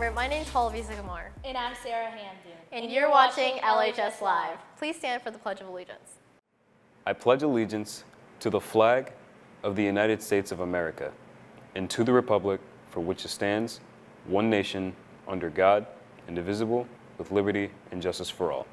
My name is Holly Gamar. And I'm Sarah Hamden. And, and you're, you're, watching, watching LHS Live. Please stand for the Pledge of Allegiance. I pledge allegiance to the flag of the United States of America and to the republic for which it stands, one nation, under God, indivisible, with liberty and justice for all.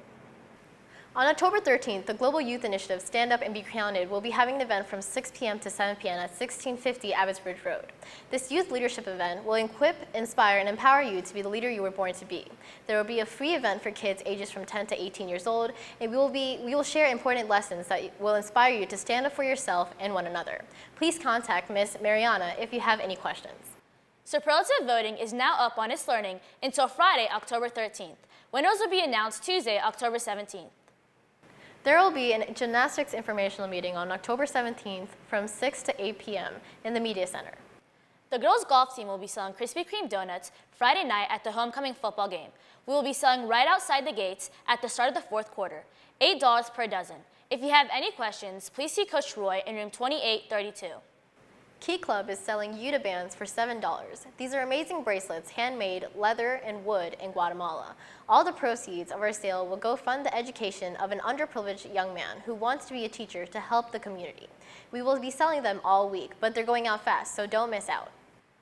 On October 13th, the Global Youth Initiative Stand Up and Be Counted will be having an event from 6 p.m. to 7 p.m. at 1650 Abbotts Bridge Road. This youth leadership event will equip, inspire, and empower you to be the leader you were born to be. There will be a free event for kids ages from 10 to 18 years old, and we will, be, we will share important lessons that will inspire you to stand up for yourself and one another. Please contact Ms. Mariana if you have any questions. Superlative voting is now up on It's Learning until Friday, October 13th. Winners will be announced Tuesday, October 17th. There will be a gymnastics informational meeting on October 17th from 6 to 8 p.m. in the Media Center. The girls' golf team will be selling Krispy Kreme donuts Friday night at the homecoming football game. We will be selling right outside the gates at the start of the fourth quarter, $8 per dozen. If you have any questions, please see Coach Roy in room 2832. Key Club is selling Yuta bands for $7. These are amazing bracelets, handmade, leather, and wood in Guatemala. All the proceeds of our sale will go fund the education of an underprivileged young man who wants to be a teacher to help the community. We will be selling them all week, but they're going out fast, so don't miss out.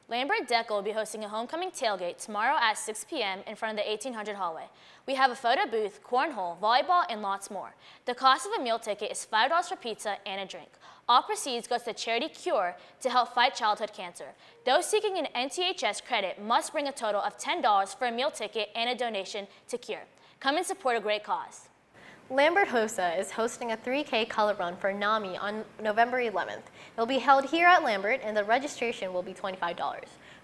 Lambert DECA will be hosting a homecoming tailgate tomorrow at 6 p.m. in front of the 1800 hallway. We have a photo booth, cornhole, volleyball, and lots more. The cost of a meal ticket is $5 for pizza and a drink. All proceeds goes to charity Cure to help fight childhood cancer. Those seeking an NTHS credit must bring a total of $10 for a meal ticket and a donation to Cure. Come and support a great cause. Lambert HOSA is hosting a 3K color run for NAMI on November 11th. It will be held here at Lambert and the registration will be $25.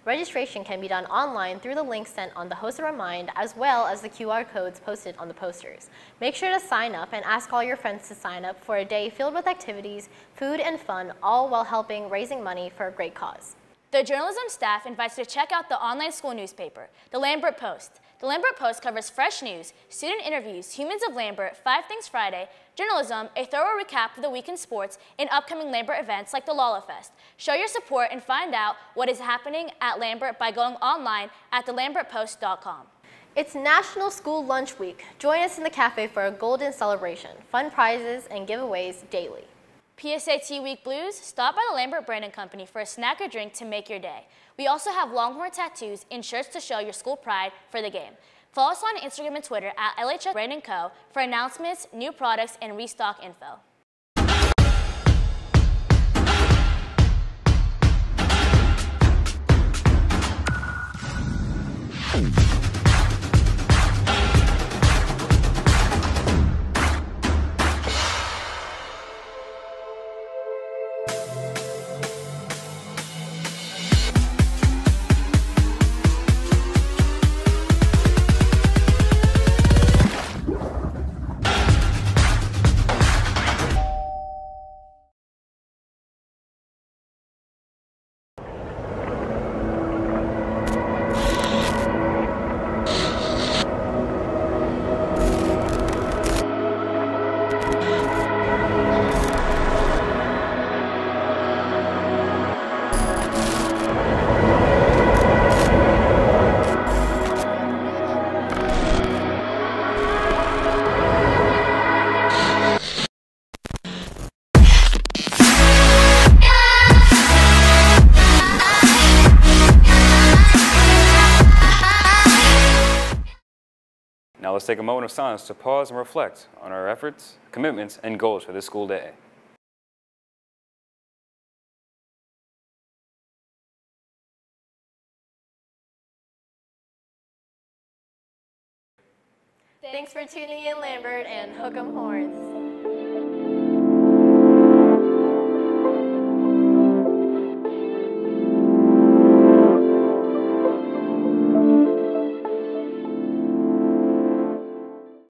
Registration can be done online through the link sent on the HOSA Remind as well as the QR codes posted on the posters. Make sure to sign up and ask all your friends to sign up for a day filled with activities, food, and fun, all while helping raising money for a great cause. The journalism staff invites you to check out the online school newspaper, the Lambert Post. The Lambert Post covers fresh news, student interviews, Humans of Lambert, Five Things Friday, journalism, a thorough recap of the week in sports, and upcoming Lambert events like the Lolla Fest. Show your support and find out what is happening at Lambert by going online at thelambertpost.com. It's National School Lunch Week. Join us in the cafe for a golden celebration, fun prizes, and giveaways daily. PSAT Week Blues, stop by the Lambert Brandon Company for a snack or drink to make your day. We also have Longhorn tattoos and shirts to show your school pride for the game. Follow us on Instagram and Twitter at LHS Brandon Co. for announcements, new products, and restock info. Now let's take a moment of silence to pause and reflect on our efforts, commitments, and goals for this school day. Thanks for tuning in, Lambert, and hook 'em horns.